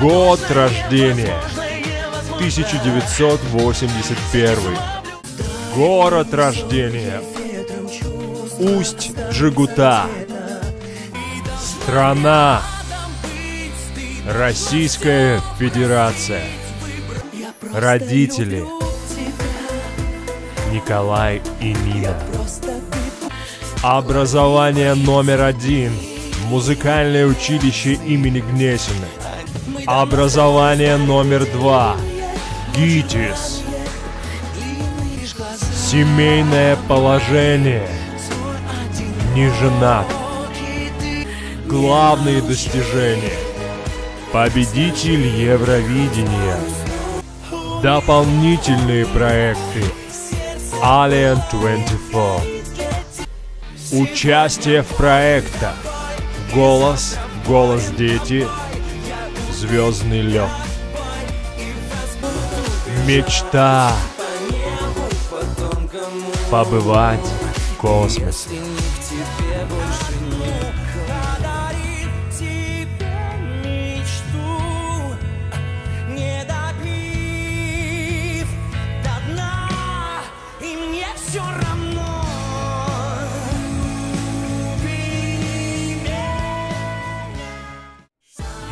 Год рождения 1981. Город рождения Усть Джигута. Страна Российская Федерация. Родители Николай и Нина. Образование номер один. Музыкальное училище имени Гнесиной. Образование номер два. ГИТИС. Семейное положение. Не женат. Главные достижения. Победитель Евровидения. Дополнительные проекты. Alien 24. Участие в проектах. Голос, голос дети, звездный лед. Мечта побывать в космосе.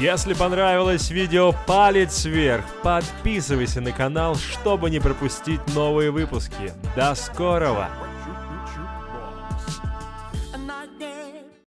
Если понравилось видео, палец вверх, подписывайся на канал, чтобы не пропустить новые выпуски. До скорого!